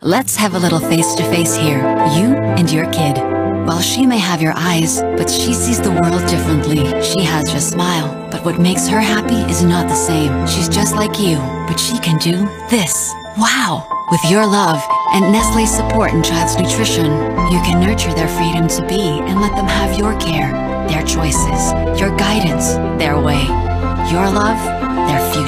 Let's have a little face-to-face here, you and your kid. While she may have your eyes, but she sees the world differently. She has your smile, but what makes her happy is not the same. She's just like you, but she can do this. Wow! With your love and Nestle's support in child's nutrition, you can nurture their freedom to be and let them have your care, their choices, your guidance, their way. Your love, their future.